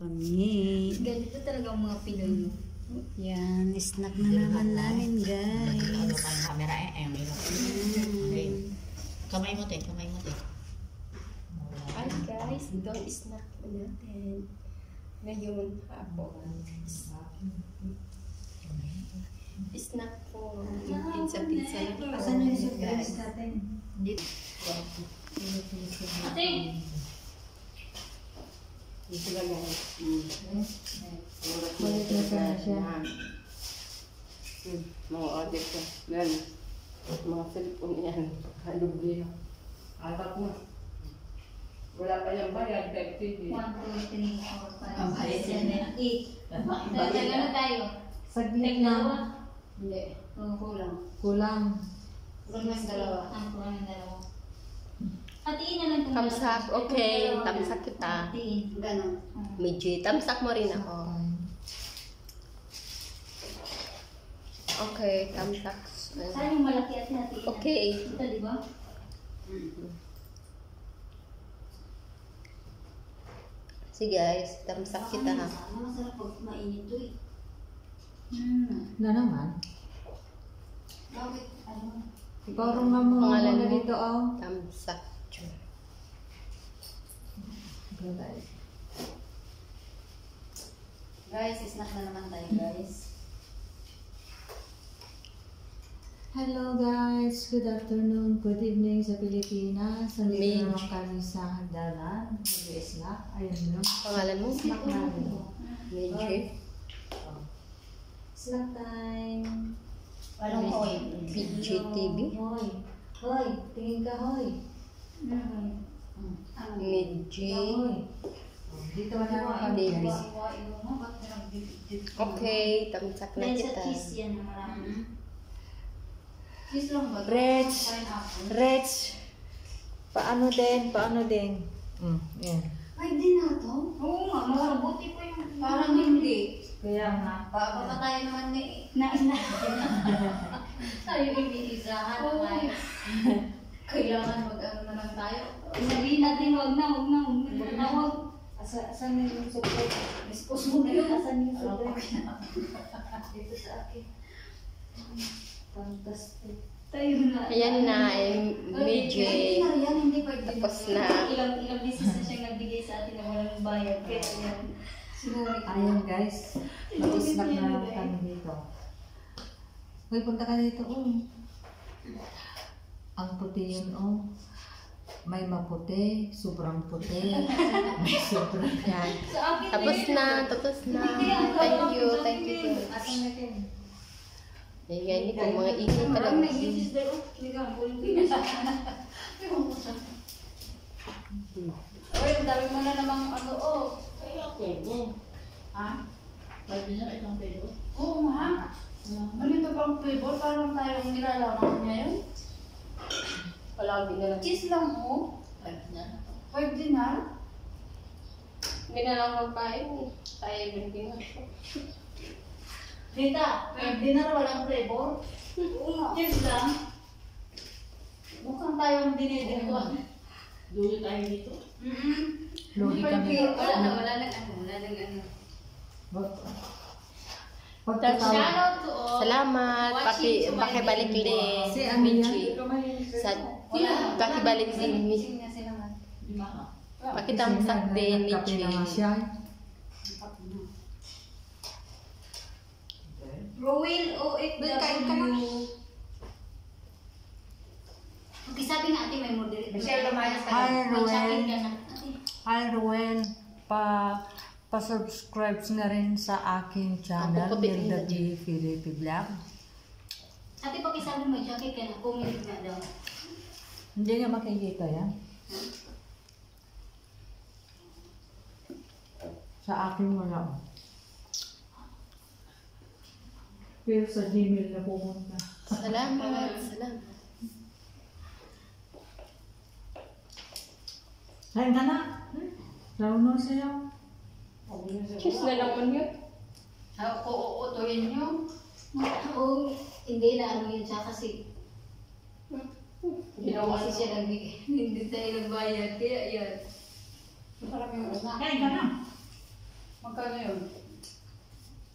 Kami. Ganito talaga ang mga Pinoy. no? Yan, snack na naman namin Ano guys. pang camera eh, ayun yun. Okay. Kamay mo te, kamay mo te. Hi guys, ito ang snack natin. Ngayon, hapon. Snack po yung pizza-pizza yung Asan yung guys. surprise natin? Dito. Ate! Dito lang guys. Balik na sana siya. Hmm, mga adik. Yan. Mga cellphone yan. Halubli. Apat na. Wala pa yung bayad. TV. 1, 2, 3, 4, 5, Ang bayad 6, yan eh. 7, 8. Bayad Tagal na tayo. Saglit Dalawa. Hindi. Kulang. Kulang. Kulang mas dalawa. Ang kulang ng dalawa. Hatiin na lang itong Tamsak, okay. Tamsak kita. Hatiin. Ganon. Mm. Medyo. Tamsak mo rin ako. Okay, tamsak. Saan yung malaki at hatiin? Okay. Ito, di ba? Sige guys, tamsak kita ha. Ano masarap pag mainit to eh. Hmm. Na naman. Bakit? Ano? Parang nga mo Pangalan mo? dito oh. Tamsak. Guys, snack na naman tayo guys. Hello guys, good afternoon, good evening sa Pilipinas. Nandito naman kami sa hagdanan. Mag-snack. Ayun yun. Pangalan mo? Snack namin. Medyo. Snack time. Walang hoy. PGTV. Hoy. Hoy, tingin ka hoy. Mm. Ano? Medyo. Hoy. Dito na nag-dip-dip? Okay, tamsak na kita. cheese yan na marami. Cheese lang ba? Rich. Rex. Paano din? Paano din? Mm, yan. Ay, di na to? Oo nga, masabuti pa yung... Parang hindi. Kaya nga. Papapatay naman ni... Na, na. Tayo iniisahan na tayo. Kailangan mag-ano na lang tayo. Sabihin natin, wag na, wag na, wag na. Wag na, wag. Asa, asan yung support? Dispose mo na yun. Asan yung support? ko Dito sa akin. Fantastic. Tayo na. Ayan na, eh, medyo. Hindi na yan, hindi pwede. Tapos na. Ilang, ilang beses na siya nagbigay sa atin na walang bayad. Kaya yan. Siguro Ayan guys, mag-snack na kami dito. Uy, punta ka dito. Oh. Ang puti yun, oh. May maputi, sobrang puti, may sobrang yan. Sa akin Tapos na, tapos na. Thank you, thank you. kayo? Ayan, ito, mga ingay talaga. Parang nag-isis daw. Ang dami mo na namang ano, oh. Ha? Pwede na itong pwede. Oo nga. Ano ito pang flavor? Parang tayong nilalaman ngayon. Palagi na lang. Cheese lang, oh. Pwede na. Five dinar. Hindi na lang magkain. Tayo na. Rita, dinar walang flavor. Cheese lang. Mukhang tayong dinidikuan. Dulo tayo dito. Mm-mm. Lugi kami. Wala na, wala na, ano, wala na, ano. Pagkatawag, Shoutout to all. Salamat. Paki, pakibalik din. si Michi. Sa, pakibalik din. Michi. Pakitamsak din, Michi. Rowell OFW. Doon, kain ka na. Okay, sabi nga ate may moderate. Michelle, lumayas ka. Hi. Ate, Hi, Ruel. Pa, pa-subscribe na rin sa aking channel, din. G. Filipe Vlog. ate pakisabi mo, jacket ka na. Comment nga daw. Hindi nga makikita yan. Sa akin wala. Pero sa Gmail na pumunta. Salamat. Salamat. Kain ka na. Hmm? Sauno siya. Cheers na naman yun. Ako, uutuin nyo. Oo, hindi na ano yun siya kasi Ginawa kasi siya nagbigay. Hindi tayo nagbayad. Kaya yan. Masarap yung una. Kain ka na. Magkano yun?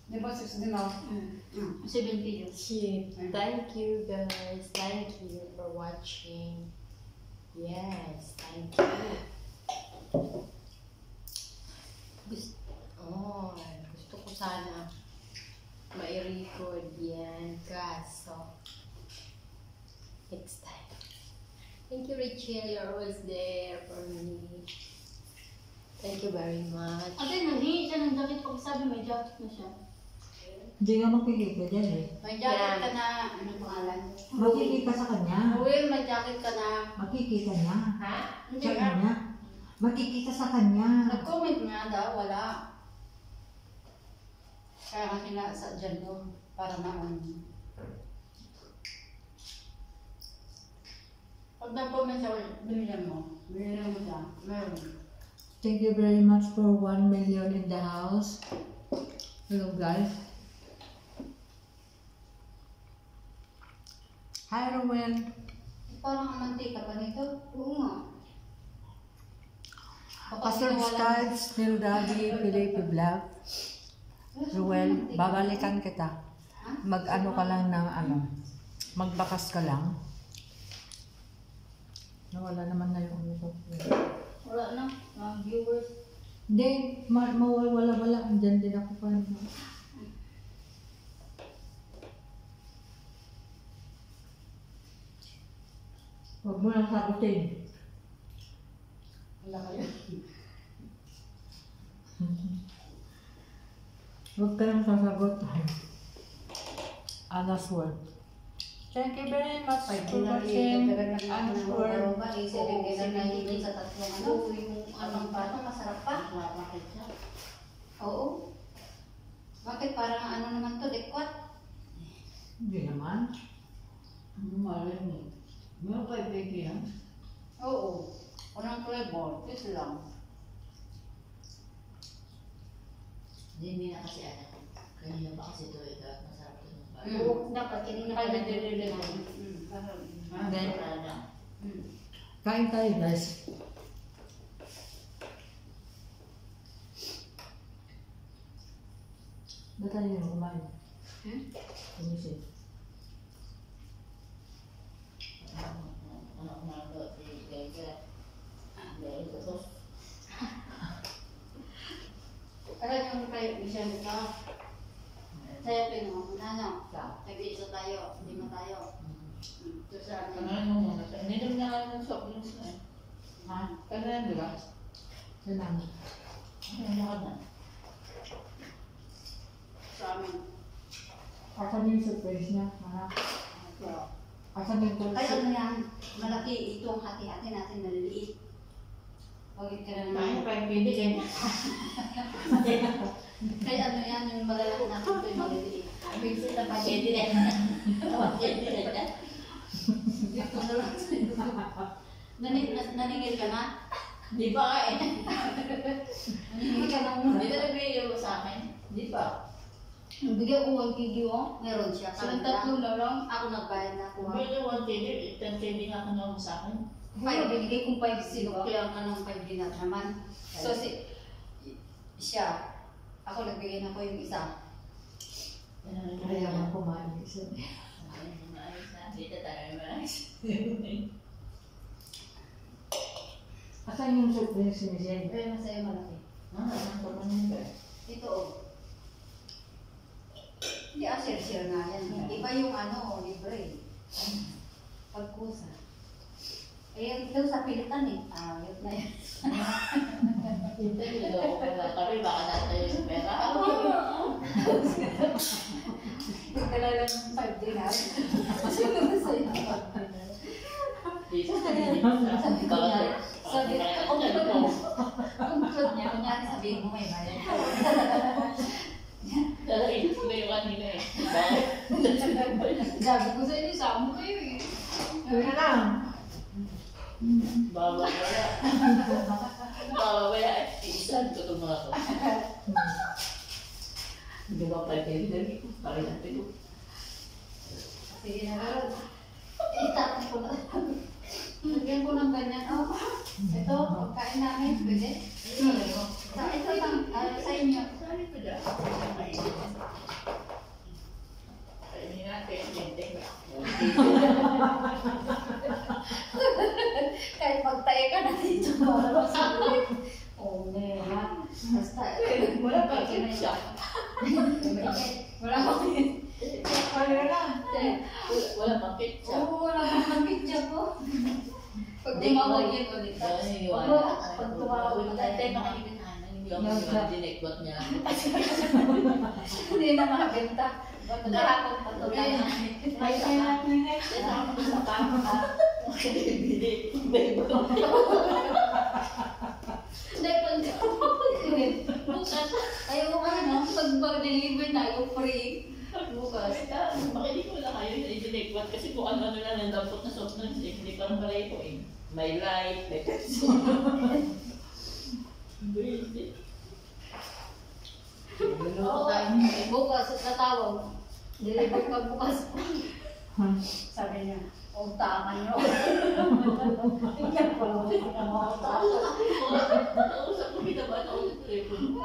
Di ba 16 na? Mm. 70 yun. Cute. Thank you guys. Thank you for watching. Yes, thank you. Gusto, oh, gusto ko sana mai-record yan. Kaso, next time. Rachel. You're always there for me. Thank you very much. Ate, nanghingi siya ng jacket pag sabi may jacket na siya. Hindi nga makikita dyan eh. May jacket ka na, ano pangalan? Makikita sa kanya. Will, may jacket ka na. Makikita niya. Ha? Hindi Sa nga. kanya. Makikita sa kanya. Nag-comment nga daw, wala. Kaya nga sila sa dyan doon, para naman. Pag nag-comment siya, binigyan mo. Binigyan mo siya. Meron. Thank you very much for 1 million in the house. Hello guys. Hi Rowan. Parang ang mantika pa nito. Oo nga. Pa-subscribe still Daddy Felipe Vlog. Ruel, babalikan kita. Mag-ano ka lang ng ano. Magbakas ka lang. Nawala naman na yung ano ko. Wala na, mga viewers. Hindi, ma mawawala wala. Andyan din ako pa. Huwag mo lang sagutin. Wala kayo. Huwag ka lang sasagot. Anas word. Thank you very much Pag for watching. rin din na hindi sa tatlong ano. yung anong pato, masarap pa. Oo. Bakit parang ano naman to, likwat? Hindi naman. Malay mo? Meron kayo baby yan? Oo. Unang flavor, ito lang. Hindi, na kasi ano. Kanina pa kasi ito ito at masarap dapat Kaya na Hindi. Wala lang. Mm. Kain tayo guys. Ba't tayo yung kumain? Hmm? Kumisin. Ano, di- di- di- Dahil ito to. Alam yung kayo, Michelle, ito. Sa'yo pinuha ano? Nag-iisa tayo, lima tayo. Mm, Ito sa amin. Kanain mo muna. Hindi naman na kayo ng soft drinks na eh. Ha? Kanain, di ba? Salamat. Ano ka na? Sa amin. Asan yung surprise niya? Ha? Ito. Asan yung Kaya surprise? ano yan? Malaki itong hati-hati natin maliliit. Bakit ka na Kaya naman? pa yung baby kayo. Kaya ano yan, yung malalaki natin ito yung maliliit. Minsan na pa baby na. Baby na. Na nas- naningil ka na? Di ba ka eh? Naningil ka na muna. Hindi na nag-i-iyo sa akin. Di ba? Bigyan ko 1 kg oh. Meron siya. Silang Kami tatlo na lang. Ako nagbayad na ako. Kung may 1 KD, 10 KD nga kinuha mo sa akin. Five, binigay kong 5 sinukli ang anong 5 dinar naman. So si siya, ako nagbigay na ko yung isa. Kaya nga kumain. Isa. Dito tayo maayos. Asan yung surprise ni Michelle? Pero masaya malaki. Ah, ang pagod na ba? Ito oh. Hindi ah, share-share nga yan. Iba yung ano, libre. Pagkusa. Eh, ito sa pilitan eh. Ah, yun na yan. Hindi, hindi ako pala. Kami baka natin yung pera. Lang ng 5 dinar. Sino masaya? Dito sa Sabi ko nga, sabi ko, kung kung close niya, kunyari sabihin mo ko yung kanina eh. Sabi ko sa inyo, sama kayo eh. Yun na lang. Baba wala. Baba wala. Iisan ko itong mga to. Hindi ba pa kayo dali? Pare natin ko. Sige na gano'n. Itapon ko na. Lagyan ko ng ganyan. Oh, ito, pagkain namin. Pwede? Sa ito lang, ah, sa inyo. Basta. Wala pa ketchup. Wala pa Kaya lang. Wala- Wala pa ketchup. Oo, wala pa picture ko. Pag tumawag yan ulit. Dahil iwan. Pag- tumawag Wala tayo. ako iwan. Dinekwat niya. Hindi na makabenta. Kahapon pa ito lang? Ay, kaya natin eh. Kaya ako sa kama ka. Bili. Bebo. Hindi, pag bukas, ayaw ko ano, pag mag-deliver tayo free. Bukas. Makinig ko lang kayo sa dinekwat kasi kung ano-ano lang nandampot na soft drinks eh. Hindi parang pala ito eh. May light, may Pepsi. Hindi. Oo, bukas, tatawag. Deliver ka bukas. Sabi niya, utakan nyo. Yan pala, hindi na mautakan. Nakausap ko ako sa telepono.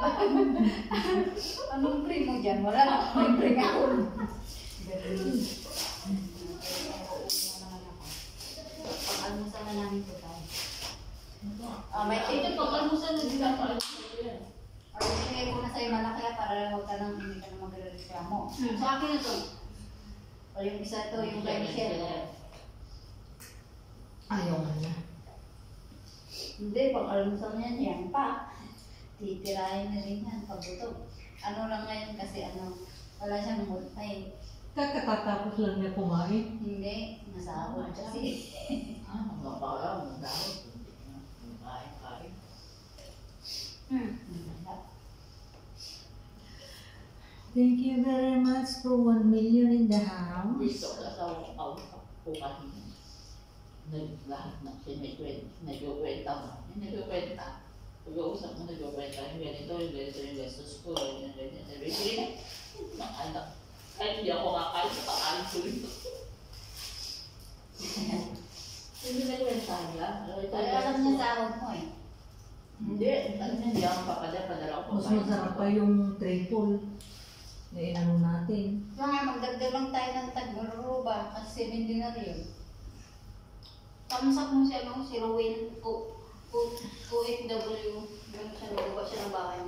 Anong free mo dyan? Wala na, may free ako. Pag-almusal na namin ito tayo. Ah, may ito pag-almusal na din ako. Or sinigay ko na sa'yo malaki para huwag ka nang hindi na magre-reklamo. Sa akin na to. O yung isa to, yung kay Michelle. Ayaw nga na. Hindi, pag-almusal niyan, yan pa. Titirahin na rin yan, pagbuto. Ano lang ngayon kasi ano, wala siyang mood. Kakatapos lang niya kumain. Hindi, nasahod kasi. Ah, magpapakaw, magdahot. Kain-kain. Hmm. Thank you very much for 1 million in the house. Dito sa kausap ko kanina. Naglahat na sinikwenta, nagkukwenta mo. Nagkukwenta. Pag-uusap mo, nagkukwenta. Yung ganito, yung ganito, yung gastos ko, yung. Sabi. Mga anak. Kahit hindi ako kakain, kakain ko rin. Hindi nagkwenta niya. Pero alam niya sahod mo eh. Hindi, alam niya, hindi ako papadala, padala ko. Mas masarap pa yung triple na inano natin. Kaya nga, magdagdag lang tayo ng tag-ruba kasi 7 din na rin. Kamusak mo siya nung si Rowin, O, O, OFW, ganun siya, naguba siya ng bahay.